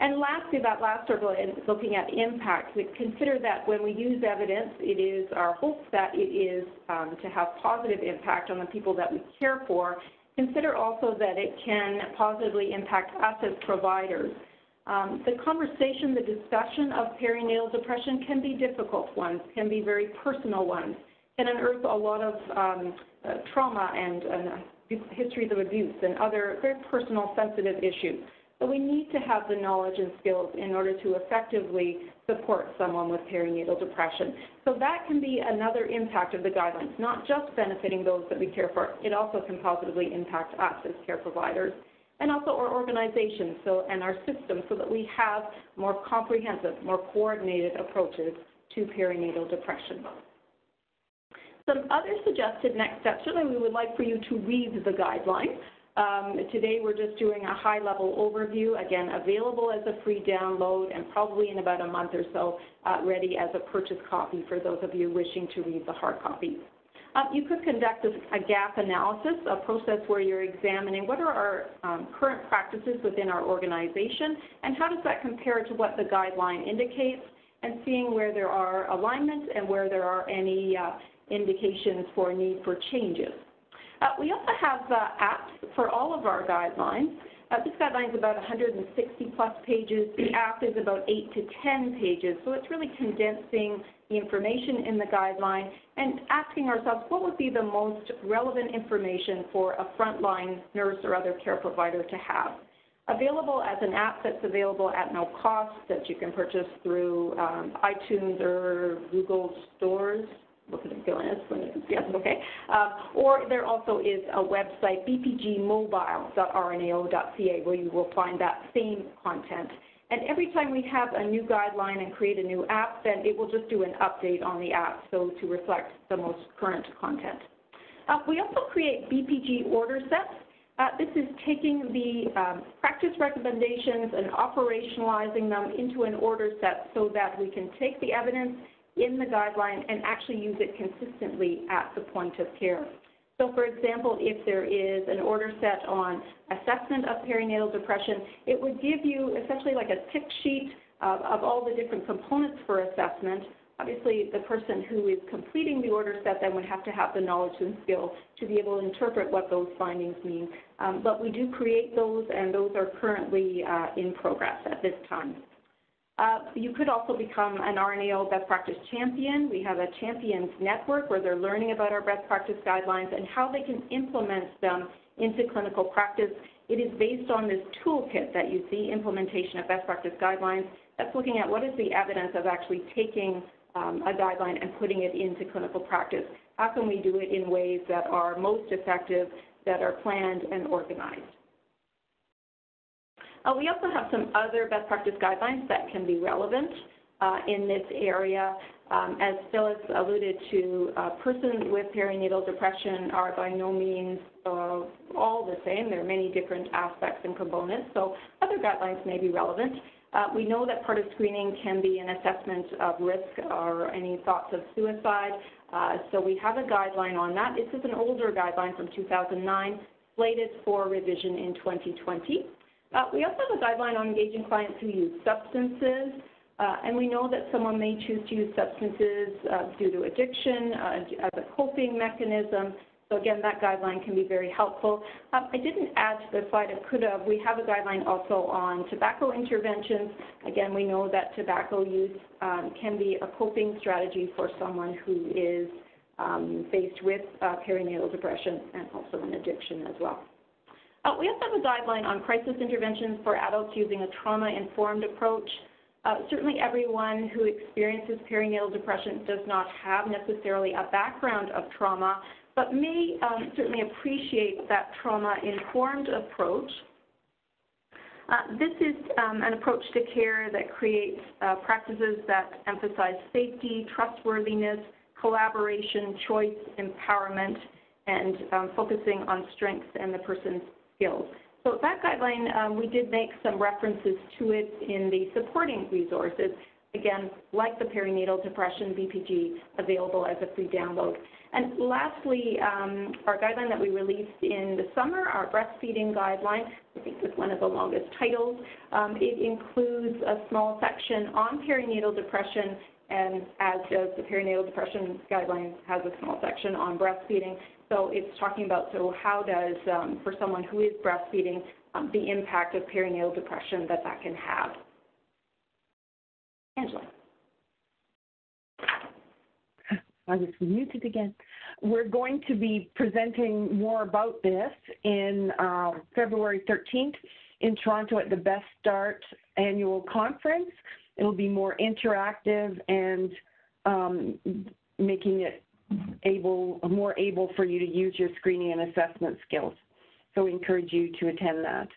And lastly, that last circle is looking at impact. We consider that when we use evidence, it is our hope that it is um, to have positive impact on the people that we care for. Consider also that it can positively impact us as providers. Um, the conversation, the discussion of perinatal depression can be difficult ones, can be very personal ones, can unearth a lot of um, uh, trauma and, and uh, histories of abuse and other very personal, sensitive issues. So we need to have the knowledge and skills in order to effectively support someone with perinatal depression. So that can be another impact of the guidelines, not just benefiting those that we care for. It also can positively impact us as care providers and also our organizations so, and our system so that we have more comprehensive, more coordinated approaches to perinatal depression. Some other suggested next steps, certainly we would like for you to read the guideline. Um, today we're just doing a high-level overview, again, available as a free download and probably in about a month or so uh, ready as a purchase copy for those of you wishing to read the hard copy. Um, you could conduct a, a, gap analysis, a process where you're examining what are our um, current practices within our organization and how does that compare to what the guideline indicates and seeing where there are alignments and where there are any uh, indications for need for changes. Uh, we also have uh, apps for all of our guidelines. Uh, this guideline is about 160 plus pages. The app is about 8 to 10 pages, so it's really condensing the information in the guideline and asking ourselves what would be the most relevant information for a frontline nurse or other care provider to have. Available as an app that's available at no cost that you can purchase through um, iTunes or Google stores looking at Gillian, <laughs> yes, okay. Uh, or there also is a website, bpgmobile.rnao.ca, where you will find that same content. And every time we have a new guideline and create a new app, then it will just do an update on the app, so to reflect the most current content. Uh, we also create BPG order sets. Uh, this is taking the um, practice recommendations and operationalizing them into an order set so that we can take the evidence in the guideline and actually use it consistently at the point of care. So for example, if there is an order set on assessment of perinatal depression, it would give you essentially like a tick sheet of, of all the different components for assessment. Obviously, the person who is completing the order set then would have to have the knowledge and skill to be able to interpret what those findings mean. Um, but we do create those, and those are currently uh, in progress at this time. Uh, you could also become an RNAO best practice champion. We have a champions network where they're learning about our best practice guidelines and how they can implement them into clinical practice. It is based on this toolkit that you see, implementation of best practice guidelines. That's looking at what is the evidence of actually taking um, a guideline and putting it into clinical practice. How can we do it in ways that are most effective, that are planned and organized? Uh, we also have some other best practice guidelines that can be relevant uh, in this area. Um, as Phyllis alluded to, uh, persons with perinatal depression are by no means all the same. There are many different aspects and components, so other guidelines may be relevant. Uh, we know that part of screening can be an assessment of risk or any thoughts of suicide, uh, so we have a guideline on that. This is an older guideline from 2009, slated for revision in 2020. Uh, we also have a guideline on engaging clients who use substances, uh, and we know that someone may choose to use substances uh, due to addiction, uh, as a coping mechanism. So again, that guideline can be very helpful. Um, I didn't add to the slide, I could have. We have a guideline also on tobacco interventions. Again, we know that tobacco use um, can be a coping strategy for someone who is um, faced with uh, perinatal depression and also an addiction as well. Uh, we also have a guideline on crisis interventions for adults using a trauma-informed approach. Uh, certainly everyone who experiences perinatal depression does not have necessarily a background of trauma, but may um, certainly appreciate that trauma-informed approach. Uh, this is um, an approach to care that creates uh, practices that emphasize safety, trustworthiness, collaboration, choice, empowerment, and um, focusing on strengths and the person's skills. So that guideline, um, we did make some references to it in the supporting resources. Again, like the perinatal depression BPG, available as a free download. And lastly, um, our guideline that we released in the summer, our breastfeeding guideline, I think is one of the longest titles. Um, it includes a small section on perinatal depression and as does the perinatal depression guideline has a small section on breastfeeding. So it's talking about, so how does, um, for someone who is breastfeeding, um, the impact of perinatal depression that that can have. Angela. I was muted again. We're going to be presenting more about this in uh, February 13th in Toronto at the Best Start annual conference. It'll be more interactive and um, making it able, more able for you to use your screening and assessment skills. So we encourage you to attend that.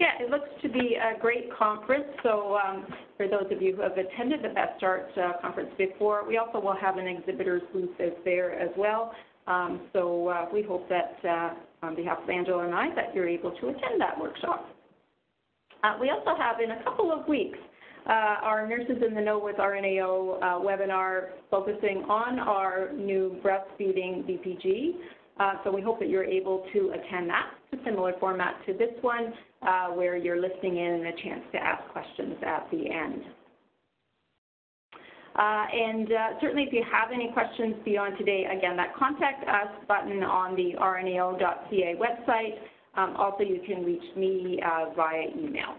Yeah, it looks to be a great conference. So um, for those of you who have attended the Best Start uh, conference before, we also will have an exhibitor's booth there as well. Um, so uh, we hope that uh, on behalf of Angela and I that you're able to attend that workshop. Uh, we also have in a couple of weeks our Nurses in the Know with RNAO uh, webinar focusing on our new breastfeeding BPG. Uh, so we hope that you're able to attend that. It's a similar format to this one, uh, where you're listening in and a chance to ask questions at the end. Uh, and uh, certainly if you have any questions beyond today, again, that contact us button on the rnao.ca website. Um, also, you can reach me via email.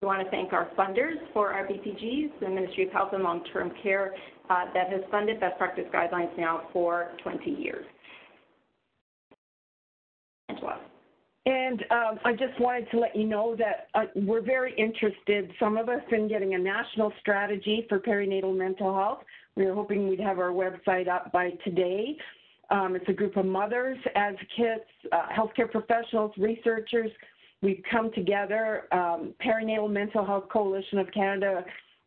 We want to thank our funders for our BPGs, the Ministry of Health and Long-Term Care, uh, that has funded best practice guidelines now for 20 years. Angela. And um, I just wanted to let you know that uh, we're very interested, some of us, in getting a national strategy for perinatal mental health. We were hoping we'd have our website up by today. Um, it's a group of mothers, advocates, uh, healthcare professionals, researchers, We've come together. Um, Perinatal Mental Health Coalition of Canada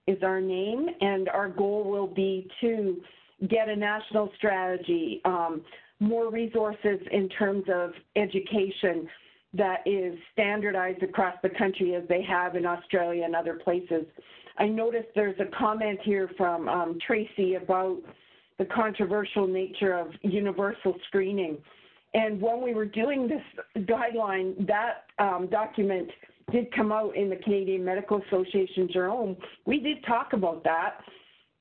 is our name, and our goal will be to get a national strategy, um, more resources in terms of education that is standardized across the country as they have in Australia and other places. I noticed there's a comment here from um, Tracy about the controversial nature of universal screening. And when we were doing this guideline, that document did come out in the Canadian Medical Association Journal. We did talk about that.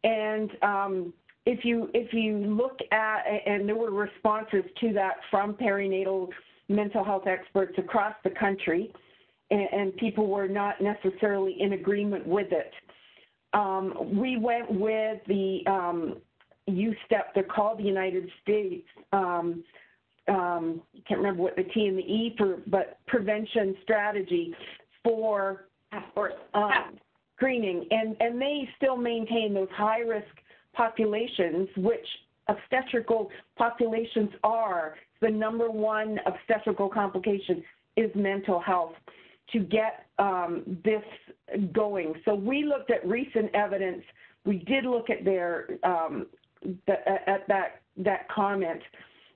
And um, if you if you look at and there were responses to that from perinatal mental health experts across the country, and, and people were not necessarily in agreement with it. Um, we went with the um, U-STEP, they're called the United States, um, can't remember what the T and the E for, but prevention strategy for force. um, screening, and, and they still maintain those high-risk populations, which obstetrical populations are. The number one obstetrical complication is mental health to get um, this going. So we looked at recent evidence. We did look at their um, the, at that that comment,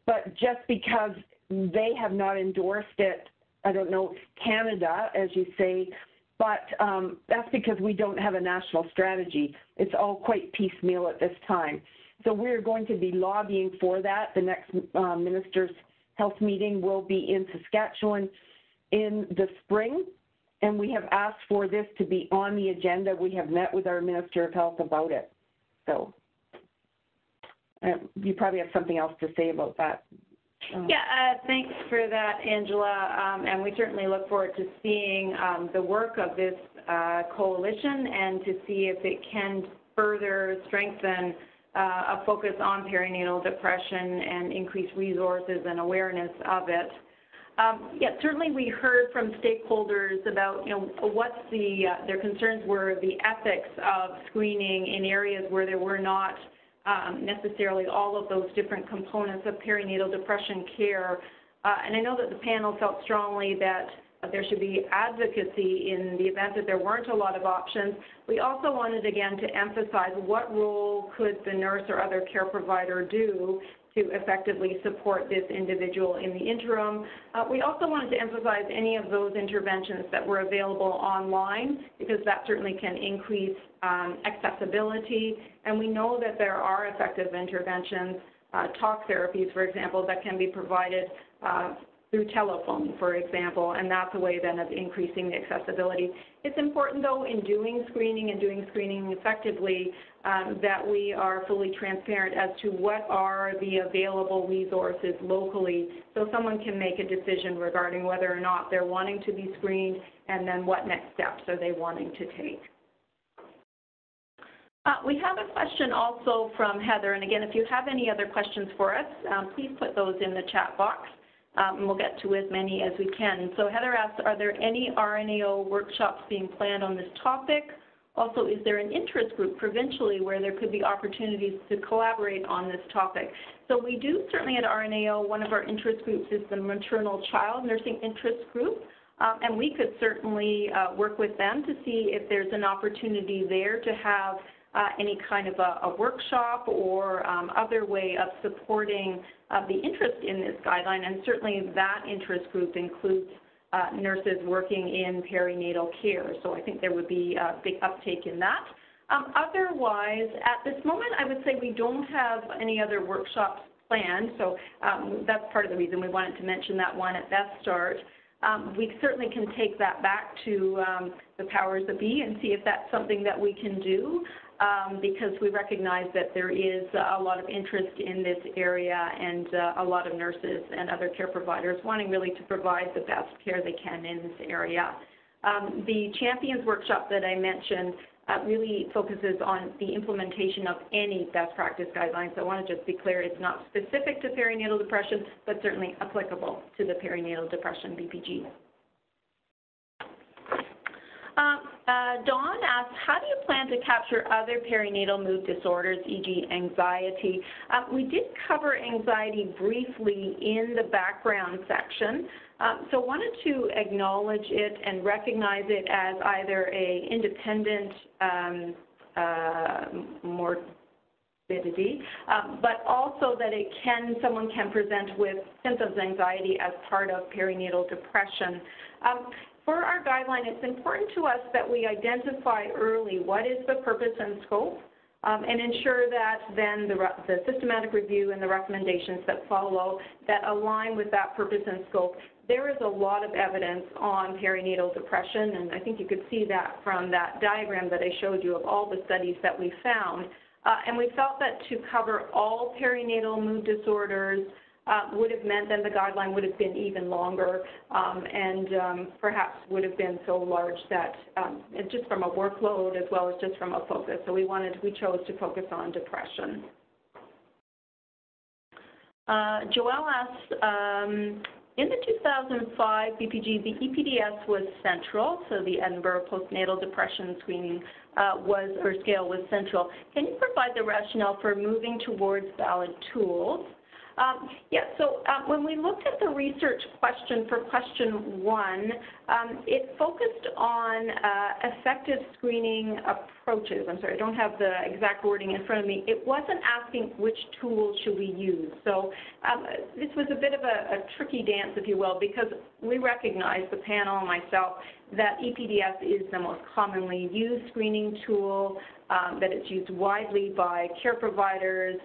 but just because they have not endorsed it, I don't know Canada, as you say, but um, that's because we don't have a national strategy. It's all quite piecemeal at this time. So we're going to be lobbying for that. The next uh, minister's health meeting will be in Saskatchewan in the spring, and we have asked for this to be on the agenda. We have met with our Minister of Health about it. So uh, you probably have something else to say about that. Uh, Yeah, uh, thanks for that, Angela. Um, and we certainly look forward to seeing um, the work of this uh, coalition and to see if it can further strengthen uh, a focus on perinatal depression and increase resources and awareness of it. Um, yeah, certainly we heard from stakeholders about, you know, what's the, uh, their concerns were the ethics of screening in areas where there were not um, necessarily all of those different components of perinatal depression care. Uh, and I know that the panel felt strongly that there should be advocacy in the event that there weren't a lot of options. We also wanted again to emphasize what role could the nurse or other care provider do to effectively support this individual in the interim. Uh, we also wanted to emphasize any of those interventions that were available online because that certainly can increase um, accessibility. And we know that there are effective interventions, uh, talk therapies, for example, that can be provided uh, through telephone, for example, and that's a way then of increasing the accessibility. It's important, though, in doing screening and doing screening effectively um, that we are fully transparent as to what are the available resources locally so someone can make a decision regarding whether or not they're wanting to be screened and then what next steps are they wanting to take. Uh, we have a question also from Heather, and again, if you have any other questions for us, um, please put those in the chat box um, and we'll get to as many as we can. So Heather asks, are there any RNAO workshops being planned on this topic? Also, is there an interest group provincially where there could be opportunities to collaborate on this topic? So we do certainly at RNAO, one of our interest groups is the Maternal Child Nursing Interest Group. Um, and we could certainly uh, work with them to see if there's an opportunity there to have any kind of a, a workshop or um, other way of supporting uh, the interest in this guideline. And certainly that interest group includes uh, nurses working in perinatal care. So I think there would be a big uptake in that. Um, otherwise, at this moment, I would say we don't have any other workshops planned. So um, that's part of the reason we wanted to mention that one at Best Start. Um, we certainly can take that back to um, the powers that be and see if that's something that we can do um, because we recognize that there is a lot of interest in this area and uh, a lot of nurses and other care providers wanting really to provide the best care they can in this area. Um, the Champions Workshop that I mentioned uh, really focuses on the implementation of any best practice guidelines. So I want to just be clear, it's not specific to perinatal depression, but certainly applicable to the perinatal depression BPG. Uh, Dawn asks, how do you plan to capture other perinatal mood disorders, e.g. anxiety? Uh, we did cover anxiety briefly in the background section, um, so wanted to acknowledge it and recognize it as either a independent um, uh, morbidity, um, but also that it can, someone can present with symptoms of anxiety as part of perinatal depression. Um, for our guideline, it's important to us that we identify early what is the purpose and scope um, and ensure that then the, the, systematic review and the recommendations that follow that align with that purpose and scope. There is a lot of evidence on perinatal depression, and I think you could see that from that diagram that I showed you of all the studies that we found. Uh, and we felt that to cover all perinatal mood disorders, uh, would have meant then the guideline would have been even longer um, and um, perhaps would have been so large that um, just from a workload as well as just from a focus. So we wanted, we chose to focus on depression. Uh, Joelle asks, um, in the 2005 BPG, the EPDS was central, so the Edinburgh Postnatal Depression Screening uh, was, or scale was central. Can you provide the rationale for moving towards valid tools? Um, yeah, so uh, when we looked at the research question for question one, um, it focused on uh, effective screening approaches. I'm sorry, I don't have the exact wording in front of me. It wasn't asking which tools should we use. So um, this was a bit of a, a tricky dance, if you will, because we recognize, the panel and myself, that EPDS is the most commonly used screening tool, um, that it's used widely by care providers,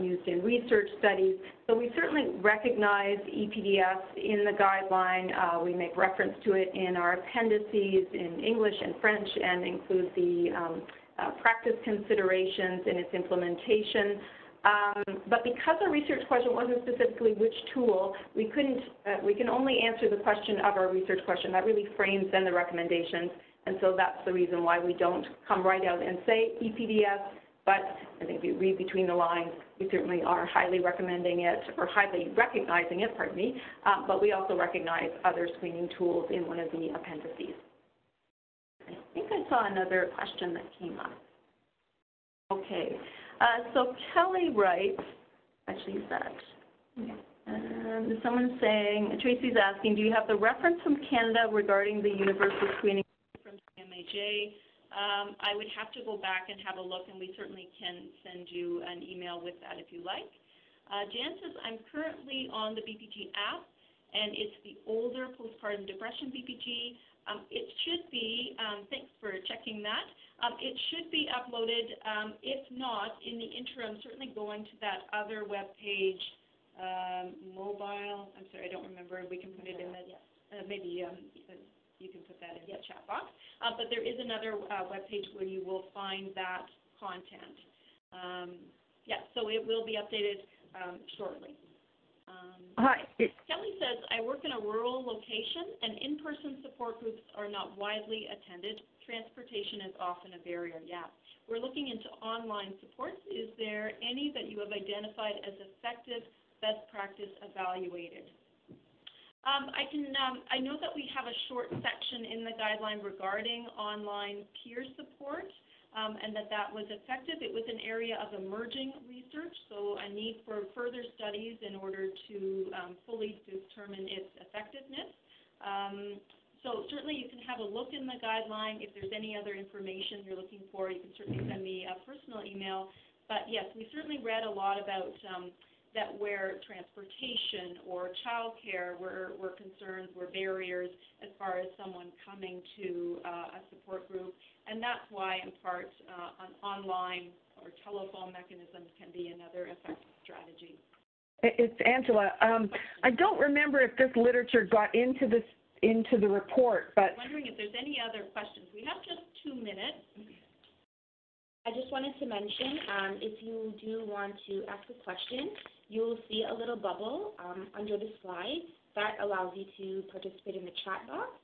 used in research studies. So we certainly recognize EPDS in the guideline. Uh, we make reference to it in our appendices in English and French and include the um, uh, practice considerations in its implementation. Um, but because our research question wasn't specifically which tool, we couldn't, uh, we can only answer the question of our research question. That really frames then the recommendations. And so that's the reason why we don't come right out and say EPDS, but I think if you read between the lines, we certainly are highly recommending it, or highly recognizing it, pardon me, um, but we also recognize other screening tools in one of the appendices. I think I saw another question that came up. Okay, uh, so Kelly writes, actually is that, um, someone's saying, Tracy's asking, do you have the reference from Canada regarding the universal screening from CMAJ? Um, I would have to go back and have a look, and we certainly can send you an email with that if you like. Uh, Jan says, I'm currently on the BPG app, and it's the older postpartum depression BPG. Um, it should be, um, thanks for checking that, um, it should be uploaded. Um, if not, in the interim, certainly going to that other web page, um, mobile, I'm sorry, I don't remember, we can put it in the, uh, maybe um, you can put that in the chat box. Uh, but there is another uh, web page where you will find that content. Um, yeah, so it will be updated um, shortly. Um, Hi, Kelly says, I work in a rural location and in-person support groups are not widely attended. Transportation is often a barrier, yeah. We're looking into online supports. Is there any that you have identified as effective, best practice evaluated? Um, I can, um, I know that we have a short section in the guideline regarding online peer support, um, and that that was effective. It was an area of emerging research, so a need for further studies in order to um, fully determine its effectiveness. Um, so certainly you can have a look in the guideline. If there's any other information you're looking for, you can certainly send me a personal email. But yes, we certainly read a lot about um, that where transportation or childcare were, were concerns, were barriers as far as someone coming to uh, a support group. And that's why, in part, uh, an online or telephone mechanism can be another effective strategy. it's Angela. Um, I don't remember if this literature got into this, into the report, but I'm Wondering if there's any other questions. We have just two minutes. I just wanted to mention, um, if you do want to ask a question, you will see a little bubble, um, under the slide that allows you to participate in the chat box.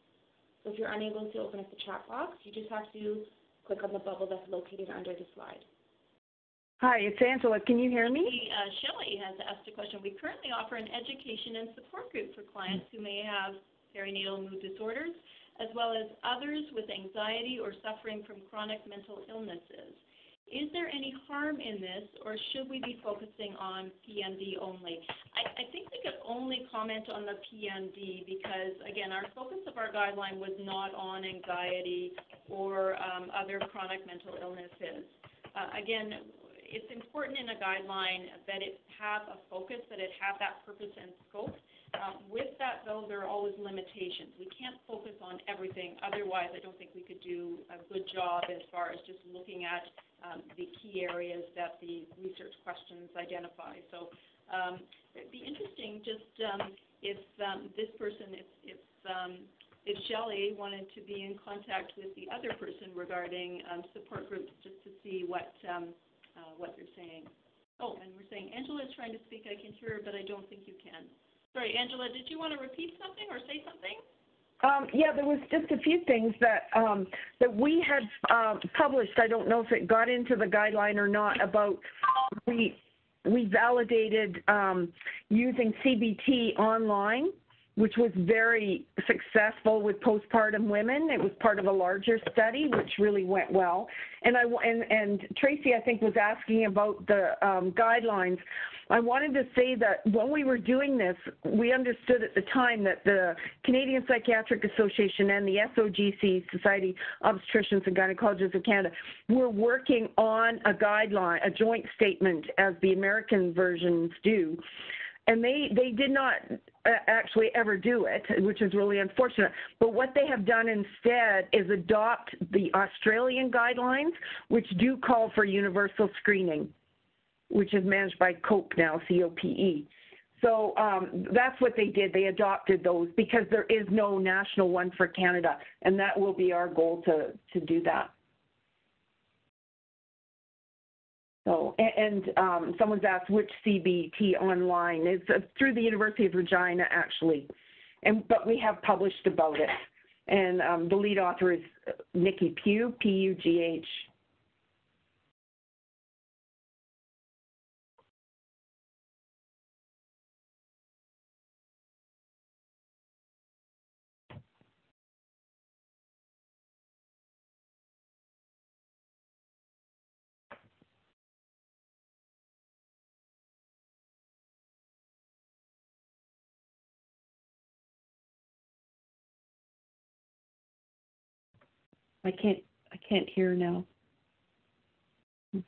So if you're unable to open up the chat box, you just have to click on the bubble that's located under the slide. hi, it's Angela. Can you hear me? Uh, Shelley has asked a question. We currently offer an education and support group for clients who may have perinatal mood disorders, as well as others with anxiety or suffering from chronic mental illnesses. Is there any harm in this, or should we be focusing on PMD only? I, I think we could only comment on the PMD because, again, our focus of our guideline was not on anxiety or um, other chronic mental illnesses. Uh, again, it's important in a guideline that it have a focus, that it have that purpose and scope. Uh, with that, though, there are always limitations. We can't focus on everything. Otherwise, I don't think we could do a good job as far as just looking at um, the key areas that the research questions identify. So um, it'd be interesting just um, if um, this person, if, if, um, if Shelley wanted to be in contact with the other person regarding um, support groups, just to see what um, uh, what they're saying. Oh, and we're saying Angela is trying to speak. I can hear her, but I don't think you can. Sorry, Angela, did you want to repeat something or say something? Um, yeah, there was just a few things that, um, that we had, um, published. I don't know if it got into the guideline or not about, we, we validated, um, using CBT online, which was very successful with postpartum women. It was part of a larger study, which really went well. And I, and, and Tracy, I think, was asking about the, um, guidelines. I wanted to say that when we were doing this, we understood at the time that the Canadian Psychiatric Association and the SOGC, Society of Obstetricians and Gynecologists of Canada, were working on a guideline, a joint statement, as the American versions do. And they, they did not uh, actually ever do it, which is really unfortunate. But what they have done instead is adopt the Australian guidelines, which do call for universal screening which is managed by COPE now, C-O-P-E. So um, that's what they did. They adopted those because there is no national one for Canada, and that will be our goal to, to do that. So, and um, someone's asked which CBT online. It's uh, through the University of Regina, actually. And, but we have published about it. And um, the lead author is uh, Nikki Pugh, P-U-G-H. I can't I can't hear now. Hmm.